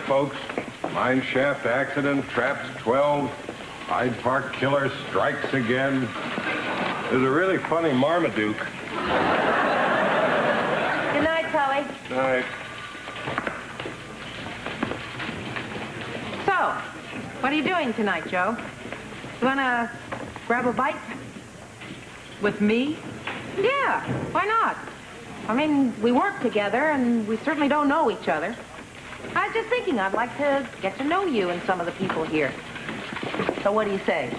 folks. Mine shaft accident, traps 12. Hyde Park killer strikes again. There's a really funny Marmaduke. Good night, Tully. Night. So, what are you doing tonight, Jo? You wanna grab a bite? With me? Yeah, why not? I mean, we work together, and we certainly don't know each other. I was just thinking I'd like to get to know you and some of the people here. So what do you say?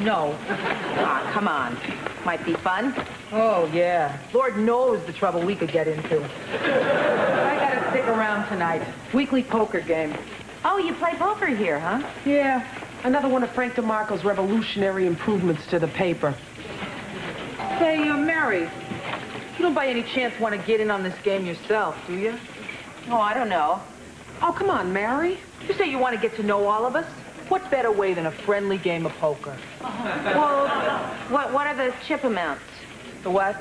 No. Ah, come on. Might be fun. Oh, yeah. Lord knows the trouble we could get into. I gotta stick around tonight. Weekly poker game. Oh, you play poker here, huh? Yeah, another one of Frank DeMarco's revolutionary improvements to the paper. Say, uh, Mary, you don't by any chance want to get in on this game yourself, do you? Oh, I don't know. Oh, come on, Mary. You say you want to get to know all of us? What better way than a friendly game of poker? Well, what, what are the chip amounts? The what?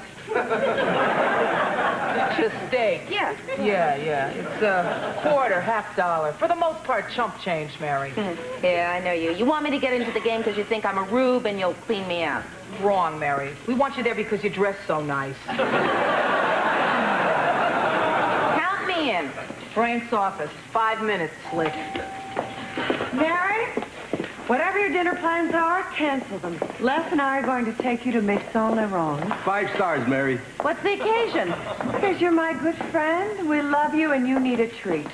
the stake. Yeah. Yeah, yeah. It's a quarter, half dollar. For the most part, chump change, Mary. Yeah, I know you. You want me to get into the game because you think I'm a rube and you'll clean me out. Wrong, Mary. We want you there because you dress so nice. Count me in. Frank's office. Five minutes, Slick. Mary, whatever your dinner plans are, cancel them. Les and I are going to take you to Maison Le Ronde. Five stars, Mary. What's the occasion? Because you're my good friend, we love you, and you need a treat.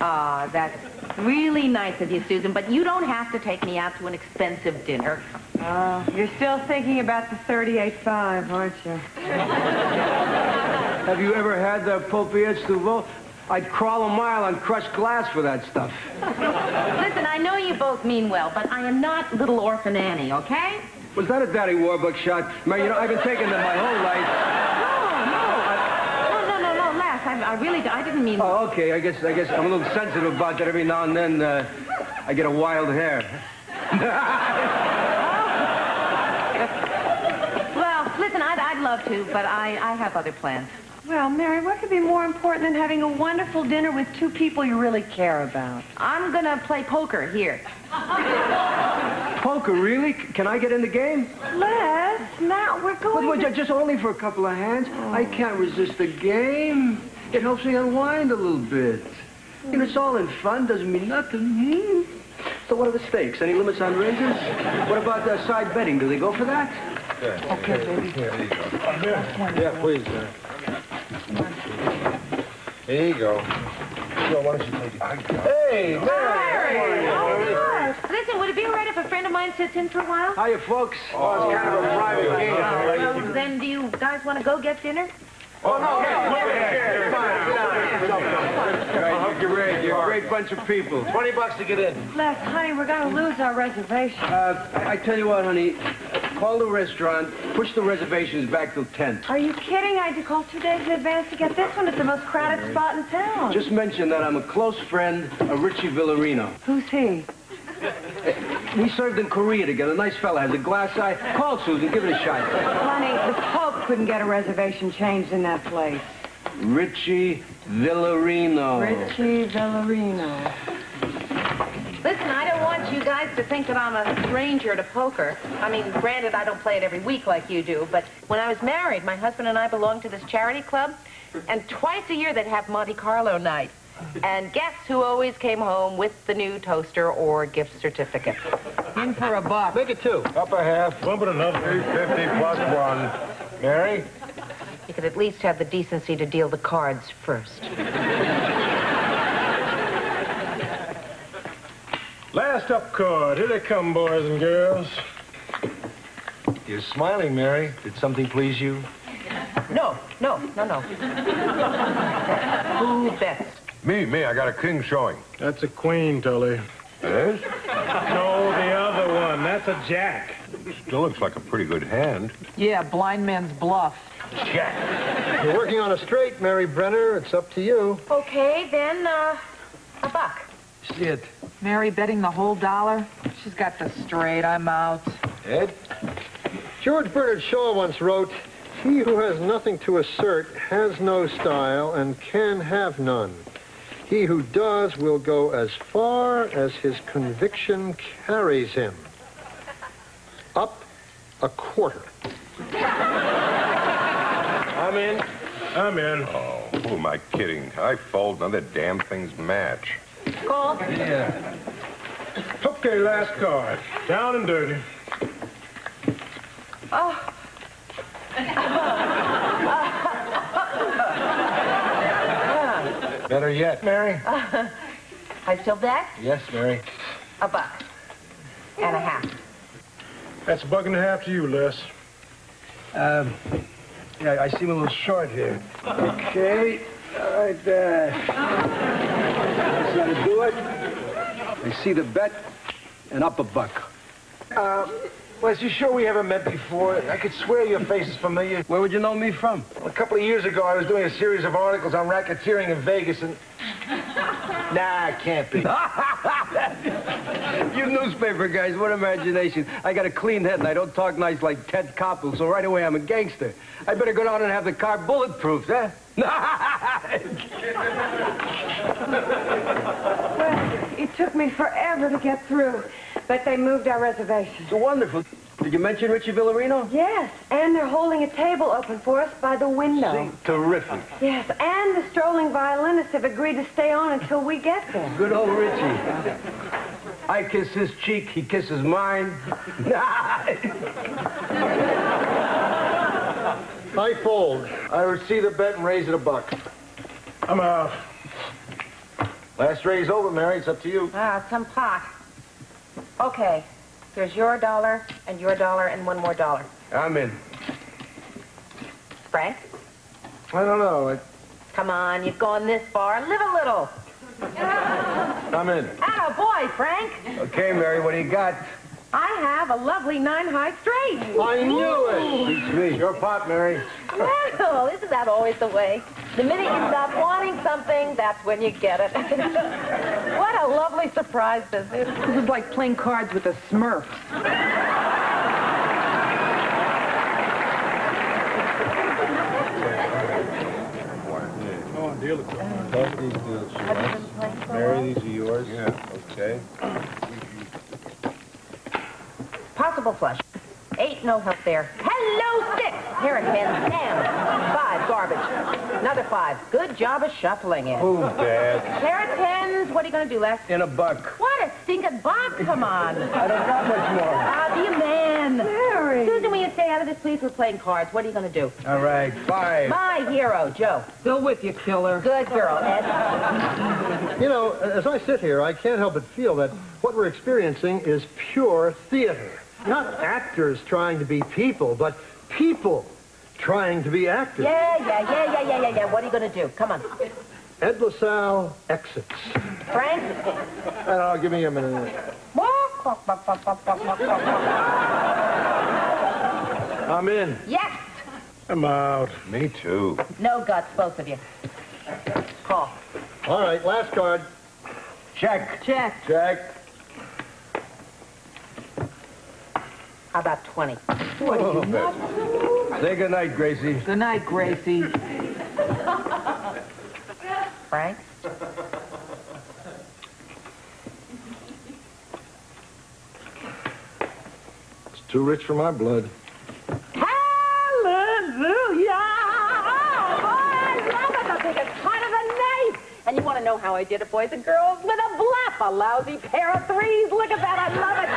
Ah, that's really nice of you, Susan, but you don't have to take me out to an expensive dinner. Oh, you're still thinking about the 38.5, aren't you? Have you ever had the Paupiettes de Veau? I'd crawl a mile on crushed glass for that stuff. Listen, I know you both mean well, but I am not little orphan Annie, okay? Was that a Daddy Warbuck shot? Mary, you know, I've been taking them my whole life. No, no, no, no, no, no, Les, I, I really, I didn't mean... Oh, okay. I guess I guess I'm a little sensitive about that. Every now and then, uh, I get a wild hair. Well, listen, I'd, I'd love to, but I, I have other plans. Well, Mary, what could be more important than having a wonderful dinner with two people you really care about? I'm gonna play poker here. Poker, really? Can I get in the game? Les, now we're going but to... ju- just only for a couple of hands. I can't resist the game. It helps me unwind a little bit. You know, it's all in fun. Doesn't mean nothing. Hmm? So what are the stakes? Any limits on raises? What about uh, side betting? Do they go for that? Okay, baby. Yeah, please, sir. There you go. Jo, why don't you take it? Hey, Mary! Oh, Listen, would it be all right if a friend of mine sits in for a while? Hiya, folks. Oh, it's kind of a private game. Well, then do you guys want to go get dinner? Right, you're great. You're a great bunch of people. Twenty bucks to get in. Les, honey, we're going to lose our reservation. Uh, I, I tell you what, honey. Call the restaurant. Push the reservations back till 10. Are you kidding? I had to call two days in advance to get this one. It's the most crowded spot in town. Just mention that I'm a close friend of Richie Villarino. Who's he? We served in Korea together. Nice fella. Has a glass eye. Call Susan. Give it a shot. Honey, the Pope couldn't get a reservation changed in that place. Richie Villarino. Richie Villarino. Listen, I don't want you guys to think that I'm a stranger to poker. I mean, granted, I don't play it every week like you do, but when I was married, my husband and I belonged to this charity club, and twice a year they'd have Monte Carlo night. And guess who always came home with the new toaster or gift certificate? In for a buck. Make it two. Up a half. Bump it another. 350 plus one. Mary? You could at least have the decency to deal the cards first. Last up card. Here they come, boys and girls. You're smiling, Mary. Did something please you? No, no, no, no. Who bets? Me, me, I got a king showing. That's a queen, Tully. It is? No, the other one. That's a jack. Still looks like a pretty good hand. Yeah, blind man's bluff. Jack. You're working on a straight, Mary Brenner. It's up to you. Okay, then, uh, a buck. See it. Mary betting the whole dollar? She's got the straight. I'm out. Ed? George Bernard Shaw once wrote, He who has nothing to assert has no style and can have none. He who does will go as far as his conviction carries him. Up a quarter. I'm in. I'm in. Oh, who am I kidding? I fold, none of the damn things match. Call. Yeah. Okay, last card. Down and dirty. Oh. Better yet, Mary. I still bet Yes, Mary. a buck and a half. That's a buck and a half to you, Les. Um, yeah, I seem a little short here. Okay, all right there. That's how to do it. I see the bet and up a buck. Uh, Les, you sure we haven't met before? I could swear your face is familiar. Where would you know me from? A couple of years ago, I was doing a series of articles on racketeering in Vegas, and... Nah, it can't be. You newspaper guys, what imagination. I got a clean head and I don't talk nice like Ted Koppel, so right away I'm a gangster. I better go down and have the car bulletproof, huh? Well, it took me forever to get through, but they moved our reservation. so wonderful. Did you mention Richie Villarino? Yes, and they're holding a table open for us by the window. See, terrific. Yes, and the strolling violinists have agreed to stay on until we get there. Good old Richie. I kiss his cheek, he kisses mine. I fold. I would see the bet and raise it a buck. I'm out. Last raise over, Mary. It's up to you. Ah, some pot. Okay. Here's your dollar and your dollar and one more dollar. I'm in. Frank, I don't know. I, come on. You've gone this far. Live a little. I'm in. Atta boy, Frank. Okay, Mary, what do you got? I have a lovely nine high straight. I knew it. Beats me. Your pot, Mary. Well, isn't that always the way? The minute you stop wanting something, that's when you get it. what a lovely surprise this is. This is like playing cards with a Smurf. Oh, deal it. Toss these deals, Mary, these are yours. Yeah. Okay. Possible flush. Eight, no help there. Hello, six. Here it pins. Damn. Five, garbage. Another five. Good job of shuffling it. Move, Dad. Carrot pins. What are you going to do, Les? In a buck. What a stinking box. Come on. I don't got much more. Ah, be a man. Mary. Susan, will you stay out of this, please? We're playing cards. What are you going to do? All right, five. My hero, Jo. Still with you, killer. Good girl, Ed. You know, as I sit here, I can't help but feel that what we're experiencing is pure theater. Not actors trying to be people, but people trying to be actors. Yeah, yeah, yeah, yeah, yeah, yeah, yeah. What are you going to do? Come on. Ed LaSalle exits. Frank? Oh, give me a minute. I'm in. Yes. I'm out. Me too. No guts, both of you. Call. All right, last card. Check. Check. Check. How about 20? What are you, oh, nuts? Say goodnight, Gracie. Good night, Gracie. Frank? It's too rich for my blood. Know how I did it, boys and girls? With a bluff. A lousy pair of threes. Look at that. I love it.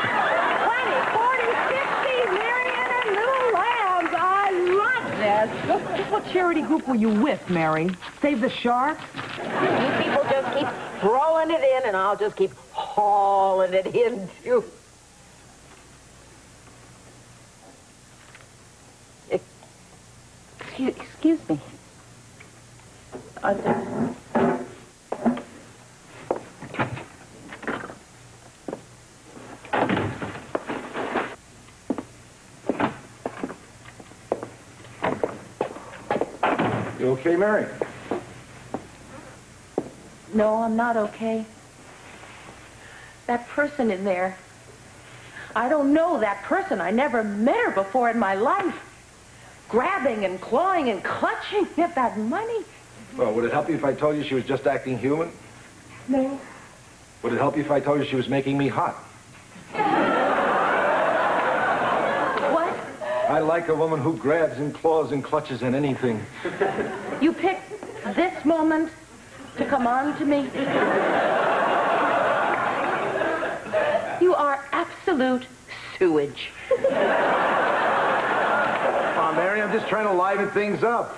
20, 40, 60. Marion and Little Lambs. I love this. What, what charity group were you with, Mary? Save the Sharks? You people just keep throwing it in, and I'll just keep hauling it in, too. Excuse, excuse me. Uh, You okay, Mary? no, I'm not okay. That person in there. I don't know that person. I never met her before in my life. Grabbing and clawing and clutching at that money. Well, would it help you if I told you she was just acting human? No. Would it help you if I told you she was making me hot? What? I like a woman who grabs and claws and clutches at anything. You picked this moment to come on to me? You are absolute sewage. Come on, Mary, I'm just trying to liven things up.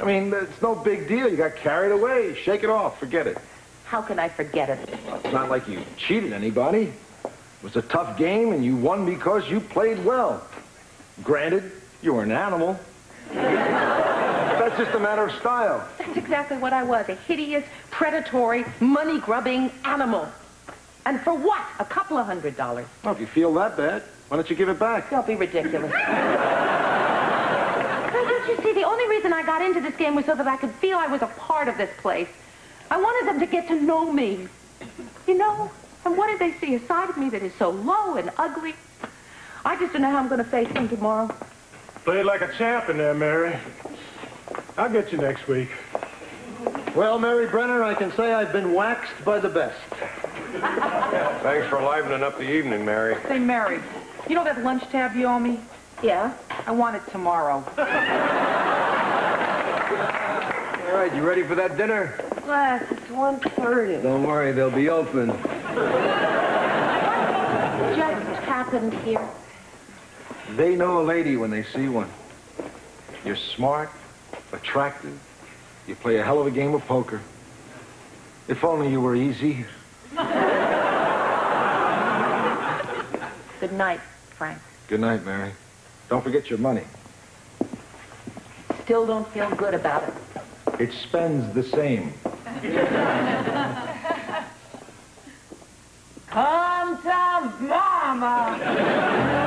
I mean, it's no big deal. You got carried away. Shake it off. Forget it. How can I forget it? It's not like you cheated anybody. It was a tough game, and you won because you played well. Granted, you were an animal. That's just a matter of style. That's exactly what I was, a hideous, predatory, money-grubbing animal. And for what? A couple of hundred dollars. Well, if you feel that bad, why don't you give it back? Don't be ridiculous. Don't you see, the only reason I got into this game was so that I could feel I was a part of this place. I wanted them to get to know me. You know? And what did they see? A side of me that is so low and ugly. I just don't know how I'm going to face them tomorrow. Played like a champ in there, Mary. I'll get you next week. Well, Mary Brenner, I can say I've been waxed by the best. Thanks for livening up the evening, Mary. Say, Mary, you know that lunch tab you owe me? Yeah? I want it tomorrow. All right, you ready for that dinner? Les, it's 1.30. Don't worry, they'll be open. Just happened here. They know a lady when they see one. You're smart, attractive. You play a hell of a game of poker. If only you were easy. Good night, Frank. Good night, Mary. Don't forget your money. Still don't feel good about it. It spends the same. Come to mama.